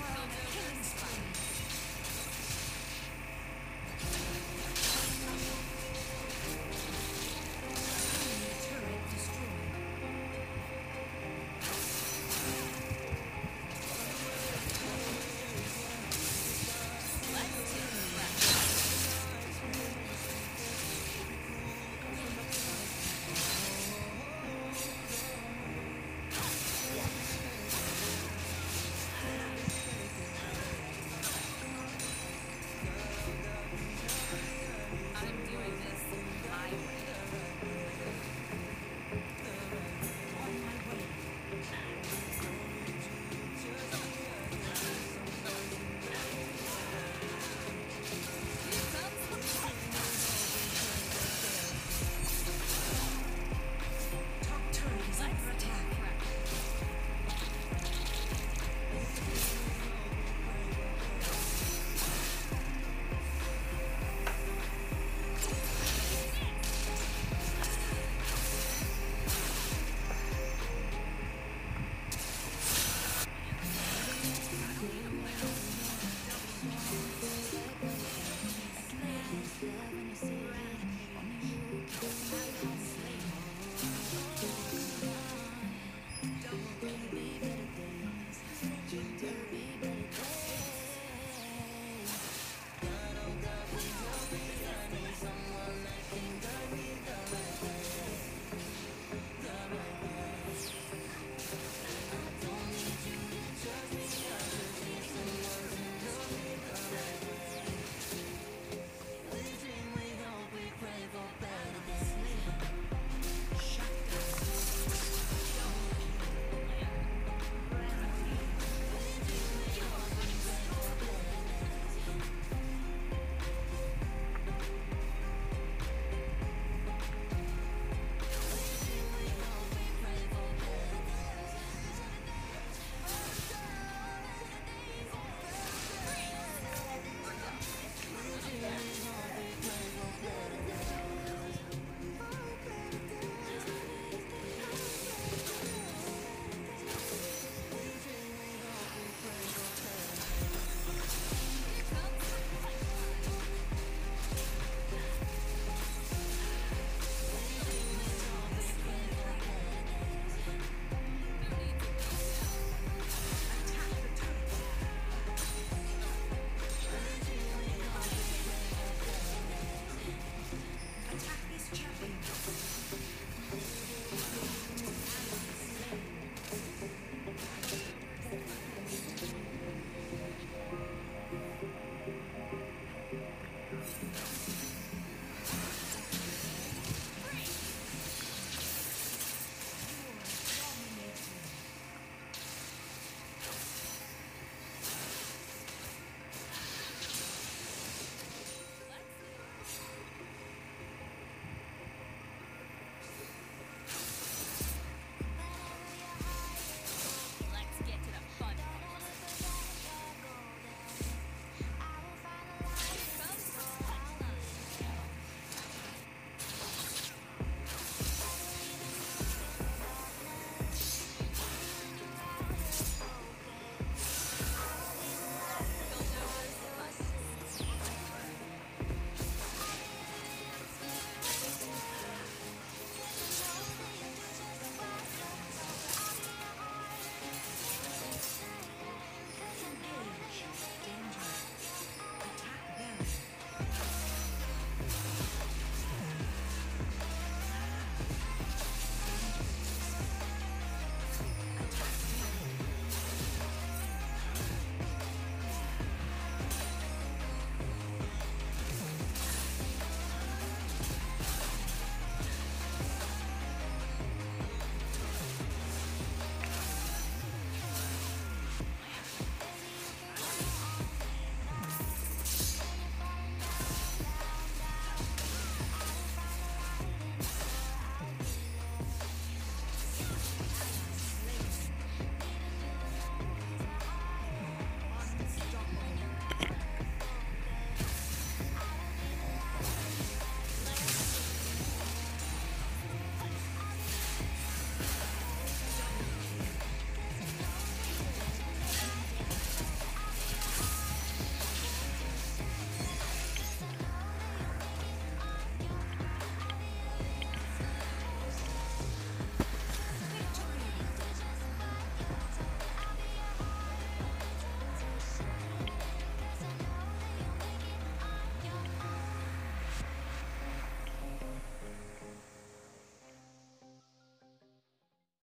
Welcome.